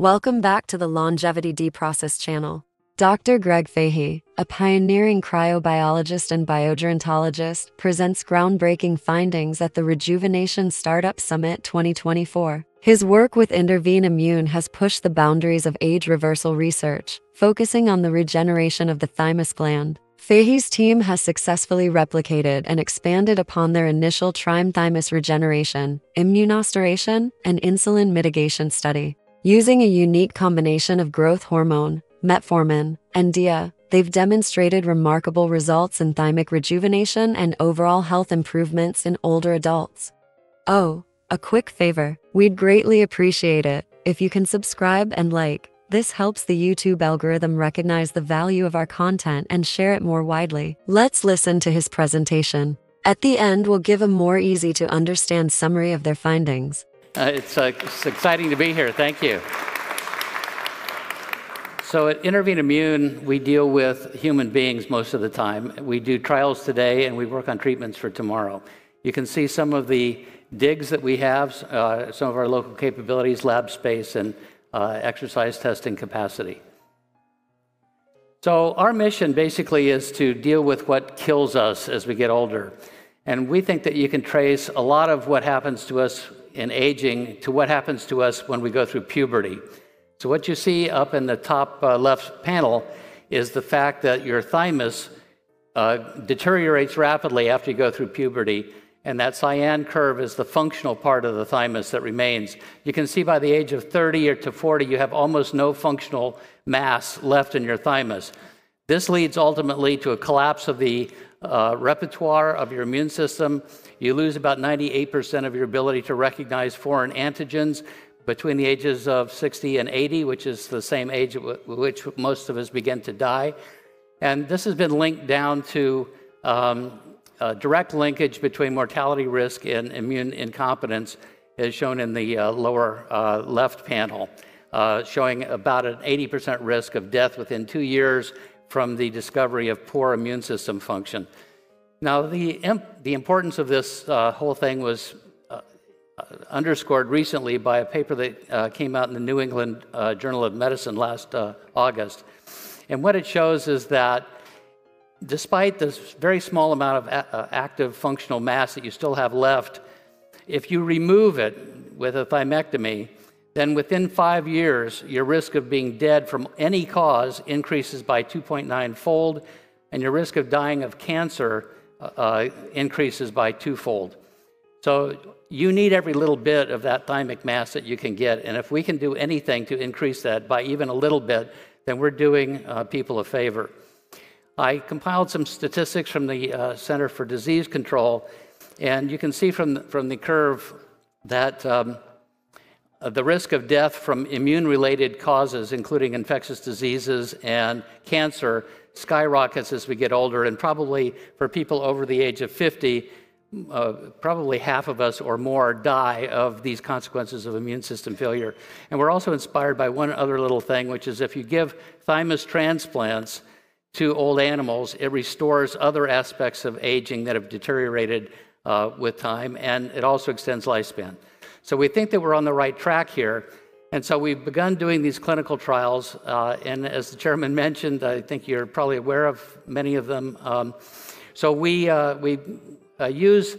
Welcome back to the Longevity Deprocessed channel. Dr. Greg Fahy, a pioneering cryobiologist and biogerontologist, presents groundbreaking findings at the Rejuvenation Startup Summit 2024. His work with Intervene Immune has pushed the boundaries of age reversal research, focusing on the regeneration of the thymus gland. Fahy's team has successfully replicated and expanded upon their initial thymus regeneration, immunorestoration, and insulin mitigation study. Using a unique combination of growth hormone, metformin, and DHEA, they've demonstrated remarkable results in thymic rejuvenation and overall health improvements in older adults. Oh, a quick favor. We'd greatly appreciate it if you can subscribe and like. This helps the YouTube algorithm recognize the value of our content and share it more widely. Let's listen to his presentation. At the end, we'll give a more easy to understand summary of their findings. Uh, it's, uh, it's exciting to be here. Thank you. So at Intervene Immune, we deal with human beings most of the time. We do trials today and we work on treatments for tomorrow. You can see some of the digs that we have, uh, some of our local capabilities, lab space, and uh, exercise testing capacity. So our mission basically is to deal with what kills us as we get older. And we think that you can trace a lot of what happens to us in aging to what happens to us when we go through puberty. So, what you see up in the top uh, left panel is the fact that your thymus uh, deteriorates rapidly after you go through puberty, and that cyan curve is the functional part of the thymus that remains. You can see by the age of 30 or to 40, you have almost no functional mass left in your thymus. This leads ultimately to a collapse of the uh, repertoire of your immune system. You lose about 98% of your ability to recognize foreign antigens between the ages of 60 and 80, which is the same age at which most of us begin to die. And this has been linked down to um, direct linkage between mortality risk and immune incompetence, as shown in the uh, lower uh, left panel, uh, showing about an 80% risk of death within two years from the discovery of poor immune system function. Now, the, the importance of this uh, whole thing was uh, uh, underscored recently by a paper that uh, came out in the New England uh, Journal of Medicine last uh, August. And what it shows is that despite this very small amount of active functional mass that you still have left, if you remove it with a thymectomy, then within five years, your risk of being dead from any cause increases by 2.9 fold, and your risk of dying of cancer uh, increases by twofold. So you need every little bit of that thymic mass that you can get, and if we can do anything to increase that by even a little bit, then we're doing uh, people a favor. I compiled some statistics from the uh, Center for Disease Control, and you can see from the, from the curve that um, uh, the risk of death from immune related causes, including infectious diseases and cancer, skyrockets as we get older. And probably for people over the age of 50, uh, probably half of us or more die of these consequences of immune system failure. And we're also inspired by one other little thing, which is if you give thymus transplants to old animals, it restores other aspects of aging that have deteriorated uh, with time, and it also extends lifespan. So we think that we're on the right track here. And so we've begun doing these clinical trials. Uh, and as the chairman mentioned, I think you're probably aware of many of them. Um, so we, uh, we uh, use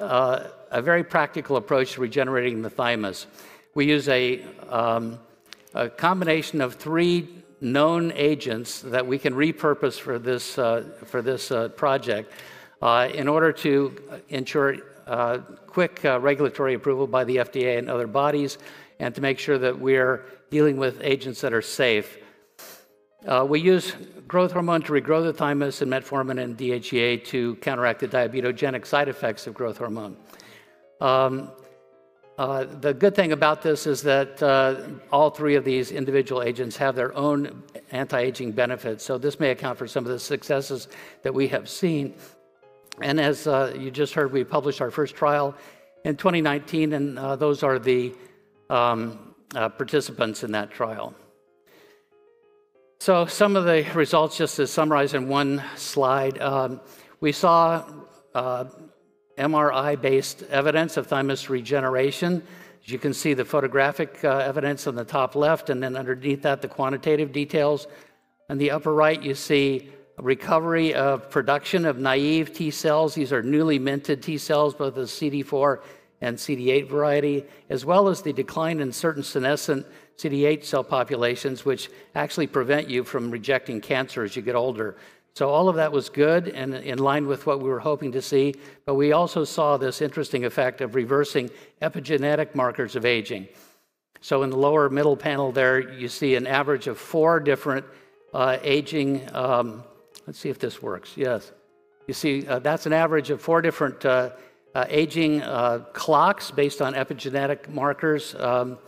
uh, a very practical approach to regenerating the thymus. We use a, um, a combination of three known agents that we can repurpose for this, uh, for this uh, project in order to ensure uh, quick uh, regulatory approval by the FDA and other bodies, and to make sure that we're dealing with agents that are safe. Uh, we use growth hormone to regrow the thymus and metformin and DHEA to counteract the diabetogenic side effects of growth hormone. Um, uh, the good thing about this is that uh, all three of these individual agents have their own anti aging benefits. So, this may account for some of the successes that we have seen and as uh, you just heard, we published our first trial in 2019, and uh, those are the um, uh, participants in that trial. So, some of the results, just to summarize in one slide, um, we saw uh, MRI based evidence of thymus regeneration As you can see, the photographic uh, evidence on the top left, and then underneath that, the quantitative details. On the upper right, you see recovery of production of naive T cells. These are newly minted T cells, both the CD4 and CD8 variety, as well as the decline in certain senescent CD8 cell populations, which actually prevent you from rejecting cancer as you get older. So, all of that was good and in line with what we were hoping to see, but we also saw this interesting effect of reversing epigenetic markers of aging. So, in the lower middle panel there, you see an average of four different uh, aging. Um, let's see if this works. Yes. You see, uh, that's an average of four different uh, uh aging uh, clocks based on epigenetic markers. Um,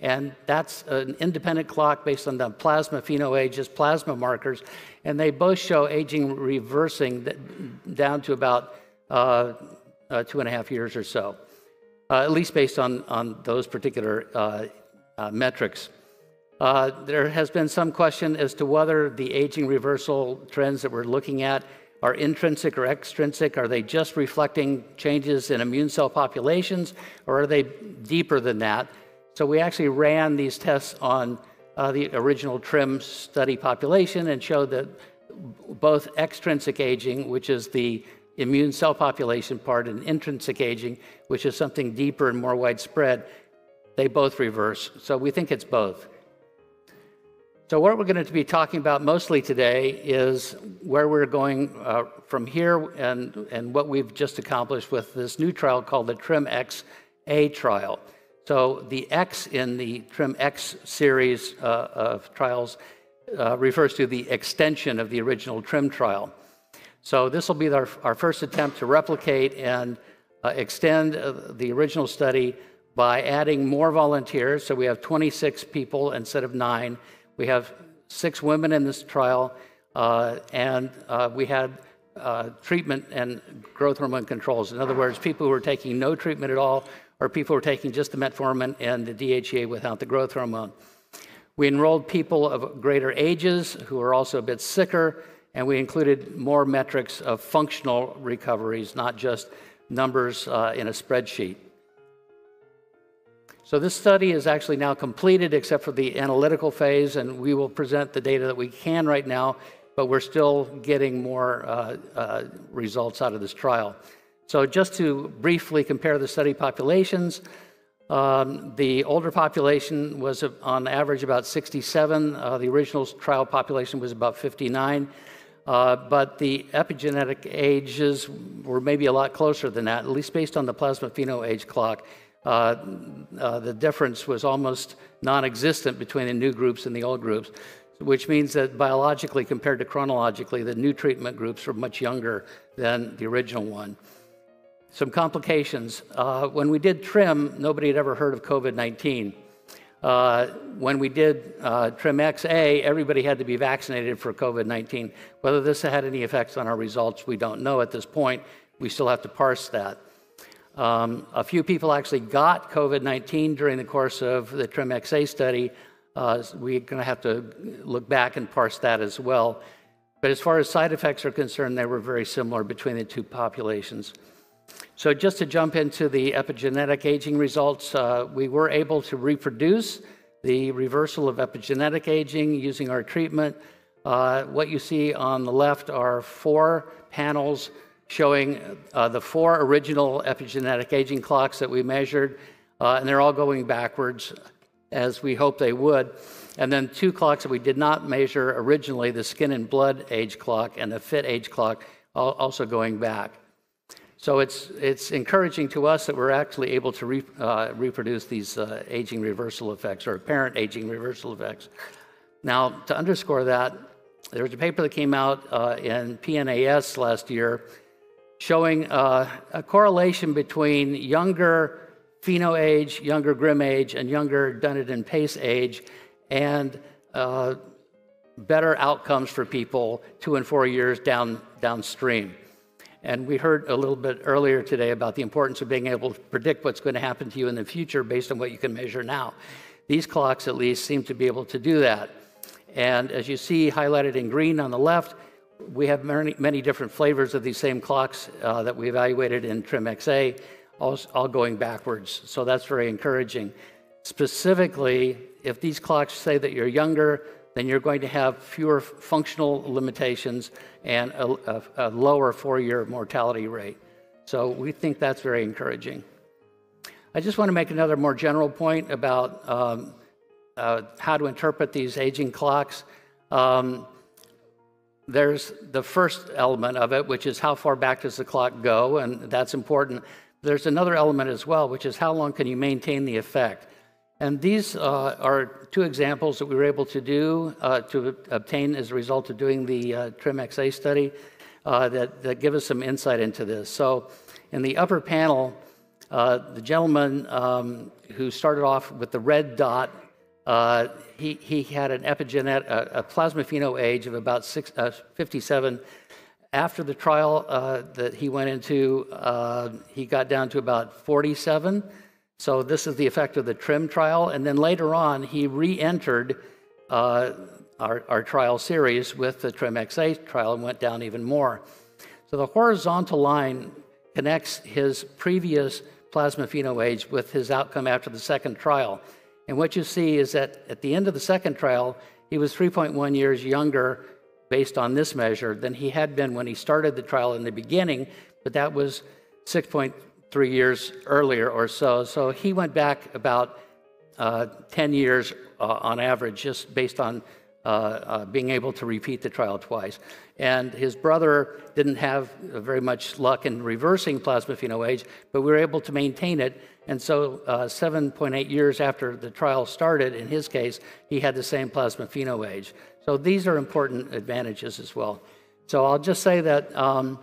and that's an independent clock based on the plasma phenoages, plasma markers, and they both show aging reversing down to about uh, uh, two and a half years or so, at least based on, on those particular metrics. Uh, there has been some question as to whether the aging reversal trends that we're looking at are intrinsic or extrinsic. Are they just reflecting changes in immune cell populations, or are they deeper than that? So we actually ran these tests on uh, the original TRIIM study population and showed that both extrinsic aging, which is the immune cell population part, and intrinsic aging, which is something deeper and more widespread, they both reverse. So we think it's both. So, what we're going to be talking about mostly today is where we're going uh, from here and, and what we've just accomplished with this new trial called the TRIIM-X A trial. So the X in the TRIIM X series uh, of trials uh, refers to the extension of the original TRIIM trial. So this will be our, our first attempt to replicate and uh, extend uh, the original study by adding more volunteers. So we have 26 people instead of nine. We have six women in this trial, uh, and uh, we had treatment and growth hormone controls. In other words, people who are taking no treatment at all or people who are taking just the metformin and the DHEA without the growth hormone. We enrolled people of greater ages who are also a bit sicker, and we included more metrics of functional recoveries, not just numbers uh, in a spreadsheet. So this study is actually now completed except for the analytical phase, and we will present the data that we can right now, but we're still getting more uh, uh, results out of this trial. So, just to briefly compare the study populations, um, the older population was on average about 67. Uh, the original trial population was about 59. Uh, but the epigenetic ages were maybe a lot closer than that, at least based on the plasma pheno age clock. Uh, uh the difference was almost non existent between the new groups and the old groups, which means that biologically compared to chronologically, the new treatment groups were much younger than the original one. Some complications. Uh, when we did TRIIM, nobody had ever heard of COVID 19. Uh, when we did uh, TRIIM XA, everybody had to be vaccinated for COVID 19. Whether this had any effects on our results, we don't know at this point. We still have to parse that. Um, a few people actually got COVID 19 during the course of the TRIIM XA study. Uh, we're going to have to look back and parse that as well. But as far as side effects are concerned, they were very similar between the two populations. So, just to jump into the epigenetic aging results, uh, we were able to reproduce the reversal of epigenetic aging using our treatment. Uh, what you see on the left are four panels showing uh, the four original epigenetic aging clocks that we measured, uh, and they're all going backwards as we hope they would. And then two clocks that we did not measure originally the skin and blood age clock and the fit age clock, also going back. So it's, it's encouraging to us that we're actually able to re, uh, reproduce these uh, aging reversal effects or apparent aging reversal effects. Now, to underscore that, there was a paper that came out uh, in PNAS last year showing uh, a correlation between younger pheno age, younger GrimAge, and younger Dunedin pace age, and uh, better outcomes for people two and four years down, downstream. And we heard a little bit earlier today about the importance of being able to predict what's going to happen to you in the future based on what you can measure now. These clocks, at least, seem to be able to do that. And as you see highlighted in green on the left, we have many, many different flavors of these same clocks uh, that we evaluated in TRIIM-XA. all, all going backwards. So that's very encouraging. Specifically, if these clocks say that you're younger, then you're going to have fewer functional limitations and a, a, a lower four year mortality rate. So we think that's very encouraging. I just want to make another more general point about um, uh, how to interpret these aging clocks. Um, there's the first element of it, which is how far back does the clock go, and that's important. There's another element as well, which is how long can you maintain the effect. And these uh, are two examples that we were able to do uh, to obtain as a result of doing the uh, TRIIM-XA study uh, that, that give us some insight into this. So in the upper panel, uh, the gentleman um, who started off with the red dot, uh, he, he had an epigenetic, a, a plasma pheno age of about six, 57. After the trial that he went into, he got down to about 47. So this is the effect of the TRIIM trial. And then later on, he re-entered uh, our, our trial series with the TRIIM-XA trial and went down even more. So the horizontal line connects his previous plasma pheno age with his outcome after the second trial. And what you see is that at the end of the second trial, he was 3.1 years younger based on this measure than he had been when he started the trial in the beginning, but that was 6.3 years earlier or so. So he went back about uh, 10 years uh, on average, just based on uh, uh, being able to repeat the trial twice. And his brother didn't have very much luck in reversing plasma pheno age, but we were able to maintain it. And so, uh, 7.8 years after the trial started, in his case, he had the same plasma pheno age. So these are important advantages as well. So I'll just say that. Um,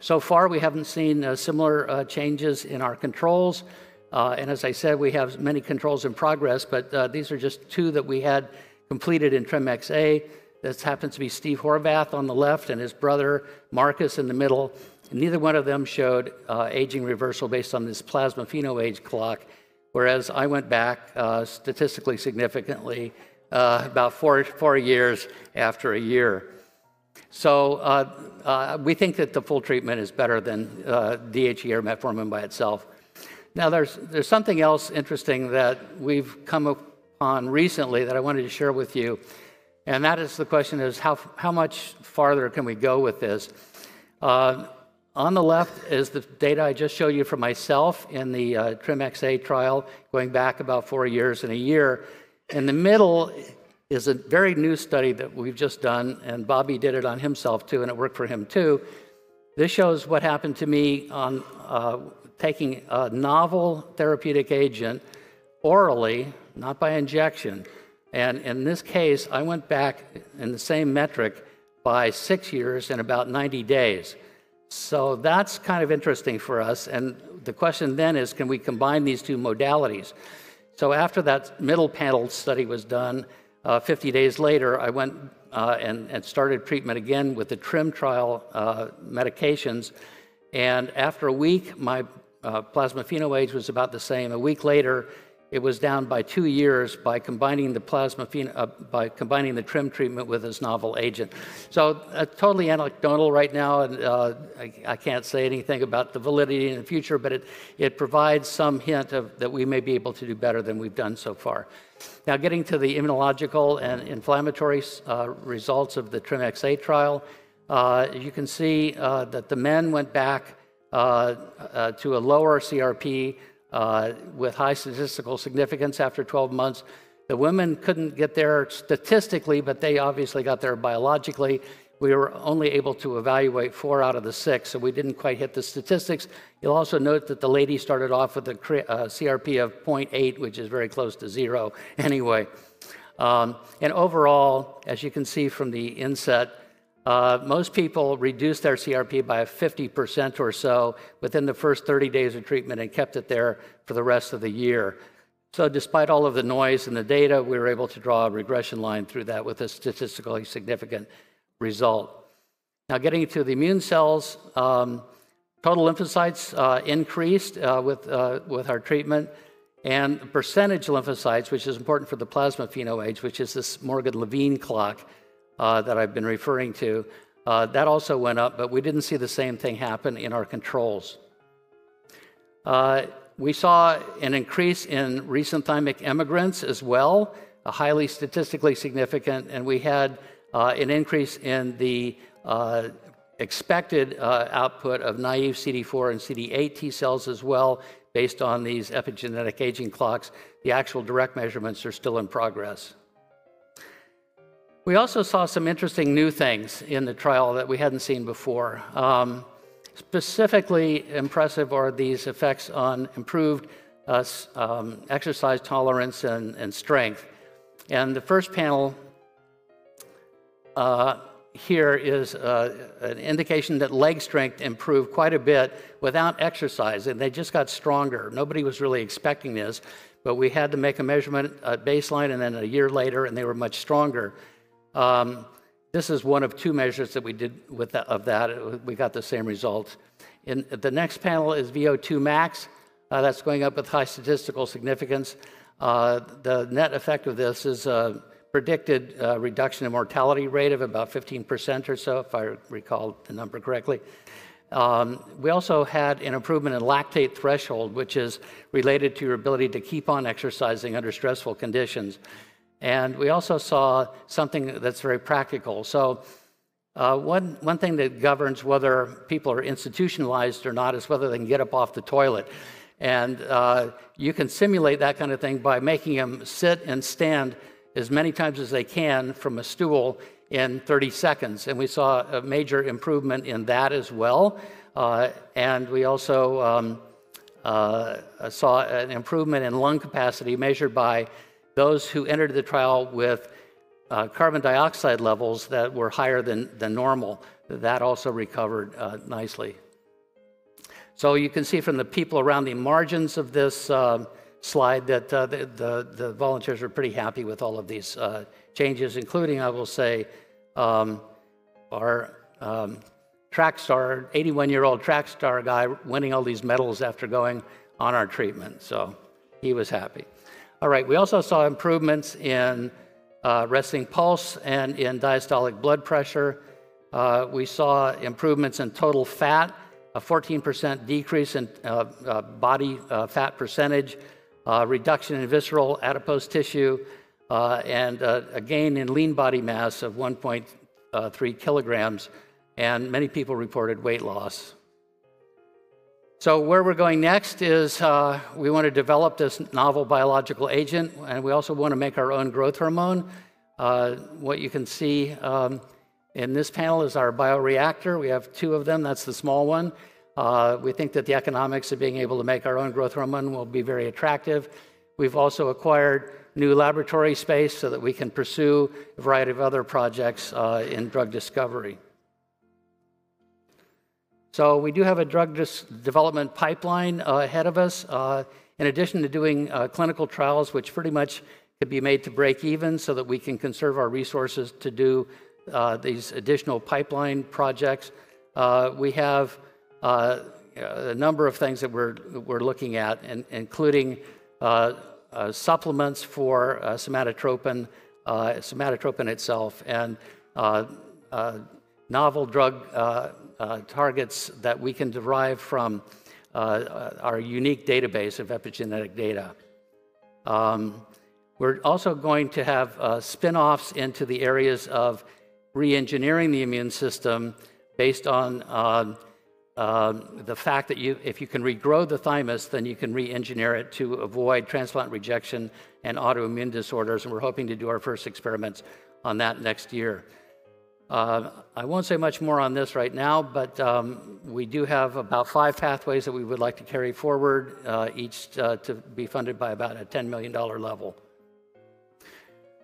so far, we haven't seen uh, similar uh, changes in our controls. Uh, and as I said, we have many controls in progress, but uh, these are just two that we had completed in TRIIM-XA. This happens to be Steve Horvath on the left and his brother Marcus in the middle. And neither one of them showed uh, aging reversal based on this plasma pheno age clock, whereas I went back uh, statistically significantly about four, four years after a year. So uh, uh, we think that the full treatment is better than uh, DHE or metformin by itself. Now, there's, there's something else interesting that we've come upon recently that I wanted to share with you, and that is the question is how, how much farther can we go with this? Uh, on the left is the data I just showed you for myself in the uh, TRIIM-XA trial, going back about four years and a year. In the middle is a very new study that we've just done, and Bobby did it on himself too, and it worked for him too. This shows what happened to me on uh, taking a novel therapeutic agent orally, not by injection. And in this case, I went back in the same metric by six years and about 90 days. So that's kind of interesting for us. And the question then is can we combine these two modalities? So after that middle panel study was done, uh, 50 days later, I went uh, and, and, started treatment again with the TRIIM trial uh, medications. And after a week, my uh, plasma pheno age was about the same. A week later, it was down by two years by combining the plasma uh, by combining the TRIIM treatment with this novel agent. So uh, totally anecdotal right now, and uh, I, I, can't say anything about the validity in the future, but it, it provides some hint of that we may be able to do better than we've done so far. Now, getting to the immunological and inflammatory uh, results of the TRIIM-XA trial, uh, you can see uh, that the men went back to a lower CRP uh, with high statistical significance after 12 months. The women couldn't get there statistically, but they obviously got there biologically. We were only able to evaluate four out of the six, so we didn't quite hit the statistics. You'll also note that the lady started off with a uh, CRP of 0.8, which is very close to zero anyway. Um, and overall, as you can see from the inset, uh, most people reduced their CRP by 50% or so within the first 30 days of treatment and kept it there for the rest of the year. So, despite all of the noise and the data, we were able to draw a regression line through that with a statistically significant result. Now, getting to the immune cells, um, total lymphocytes uh, increased uh, with, uh, with our treatment, and percentage lymphocytes, which is important for the plasma pheno age, which is this Morgan Levine clock uh, that I've been referring to, uh, that also went up, but we didn't see the same thing happen in our controls. Uh, we saw an increase in recent thymic emigrants as well, a highly statistically significant, and we had uh, an increase in the uh, expected uh, output of naive CD4 and CD8 T cells as well, based on these epigenetic aging clocks. The actual direct measurements are still in progress. We also saw some interesting new things in the trial that we hadn't seen before. Um, specifically impressive are these effects on improved uh, um, exercise tolerance and, and, strength. And the first panel uh, here is uh, an indication that leg strength improved quite a bit without exercise, and they just got stronger. Nobody was really expecting this, but we had to make a measurement at baseline and then a year later, and they were much stronger. Um, this is one of two measures that we did with that, of that. We got the same results. In, the next panel is VO2 max. Uh, that's going up with high statistical significance. Uh, the net effect of this is a predicted uh, reduction in mortality rate of about 15% or so, if I recall the number correctly. Um, we also had an improvement in lactate threshold, which is related to your ability to keep on exercising under stressful conditions. And we also saw something that's very practical. So, uh, one, one thing that governs whether people are institutionalized or not is whether they can get up off the toilet. And uh, you can simulate that kind of thing by making them sit and stand as many times as they can from a stool in 30 seconds. And we saw a major improvement in that as well. Uh, and we also um, uh, saw an improvement in lung capacity measured by those who entered the trial with uh, carbon dioxide levels that were higher than, than normal, that also recovered uh, nicely. So you can see from the people around the margins of this uh, slide that uh, the, the, the, volunteers were pretty happy with all of these uh, changes, including, I will say, um, our um, track star, 81 year old track star guy winning all these medals after going on our treatment. So he was happy. All right, we also saw improvements in uh, resting pulse and in diastolic blood pressure. Uh, we saw improvements in total fat, a 14% decrease in uh, uh body uh, fat percentage, reduction in visceral adipose tissue, uh, and a gain in lean body mass of 1.3 kilograms. And many people reported weight loss. So, where we're going next is uh, we want to develop this novel biological agent, and we also want to make our own growth hormone. Uh, what you can see um, in this panel is our bioreactor. We have two of them, that's the small one. Uh, we think that the economics of being able to make our own growth hormone will be very attractive. We've also acquired new laboratory space so that we can pursue a variety of other projects uh, in drug discovery. So we do have a drug development pipeline uh, ahead of us. Uh, in addition to doing uh, clinical trials, which pretty much could be made to break even so that we can conserve our resources to do uh, these additional pipeline projects, uh, we have uh, a number of things that we're, we're looking at, and, including supplements for somatotropin, somatotropin itself, and novel drug uh, targets that we can derive from uh, uh, our unique database of epigenetic data. Um, we're also going to have uh, spin offs into the areas of re engineering the immune system based on uh, uh, the fact that you, if you can regrow the thymus, then you can re engineer it to avoid transplant rejection and autoimmune disorders. And we're hoping to do our first experiments on that next year. Uh, I won't say much more on this right now, but um, we do have about five pathways that we would like to carry forward, uh, each uh, to be funded by about a $10 million level.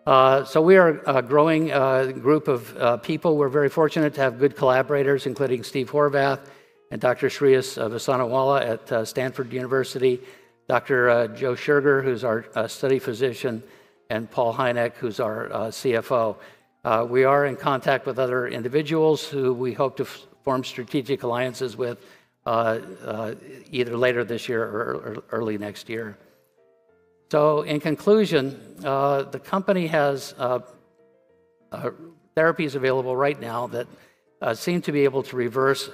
Uh, so we are a growing uh, group of uh, people. We're very fortunate to have good collaborators, including Steve Horvath and Dr. Shreyas Vasanawala at Stanford University, Dr. Joe Scherger, who's our study physician, and Paul Hynek, who's our CFO. Uh, we are in contact with other individuals who we hope to form strategic alliances with uh, uh, either later this year or, early next year. So, in conclusion, uh, the company has therapies available right now that seem to be able to reverse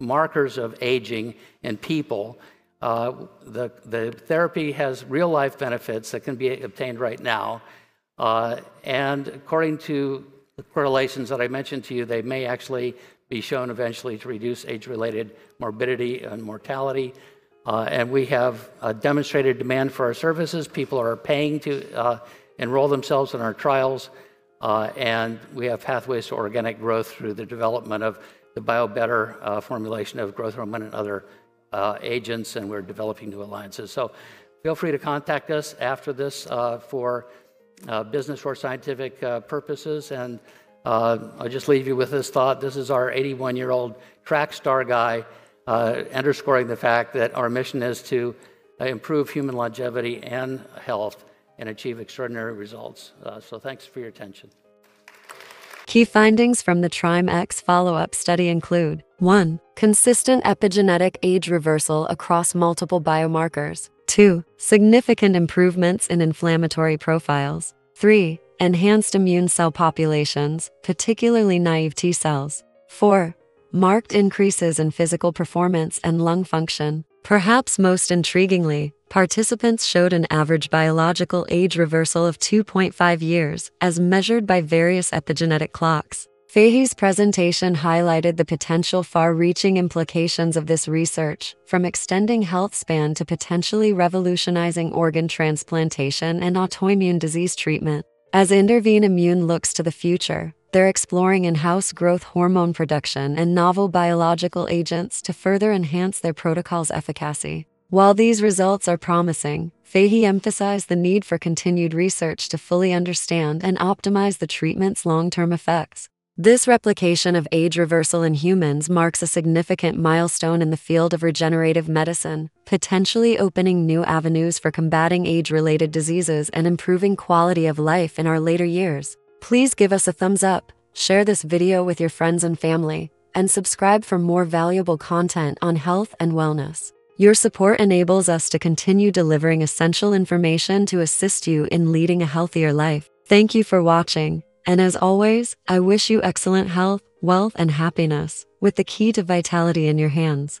markers of aging in people Uh, the, the therapy has real life benefits that can be obtained right now. Uh, and according to the correlations that I mentioned to you, they may actually be shown eventually to reduce age related morbidity and mortality. Uh, and we have demonstrated demand for our services. People are paying to uh, enroll themselves in our trials. Uh, and we have pathways to organic growth through the development of the BioBetter uh, formulation of growth hormone and other uh, agents, and we're developing new alliances. So feel free to contact us after this uh, for uh, Uh, business or scientific uh, purposes. And uh, I'll just leave you with this thought. This is our 81 year old track star guy, uh, underscoring the fact that our mission is to improve human longevity and health and achieve extraordinary results. so thanks for your attention. Key findings from the TRIIM-X follow-up study include 1. Consistent epigenetic age reversal across multiple biomarkers. 2. Significant improvements in inflammatory profiles. 3. Enhanced immune cell populations, particularly naive T cells. 4. Marked increases in physical performance and lung function. Perhaps most intriguingly, participants showed an average biological age reversal of 2.5 years, as measured by various epigenetic clocks. Fahy's presentation highlighted the potential far-reaching implications of this research, from extending health span to potentially revolutionizing organ transplantation and autoimmune disease treatment. As Intervene Immune looks to the future, they're exploring in-house growth hormone production and novel biological agents to further enhance their protocol's efficacy. While these results are promising, Fahy emphasized the need for continued research to fully understand and optimize the treatment's long-term effects. This replication of age reversal in humans marks a significant milestone in the field of regenerative medicine, potentially opening new avenues for combating age-related diseases and improving quality of life in our later years. Please give us a thumbs up, share this video with your friends and family, and subscribe for more valuable content on health and wellness. Your support enables us to continue delivering essential information to assist you in leading a healthier life. Thank you for watching, and as always, I wish you excellent health, wealth, and happiness, with the key to vitality in your hands.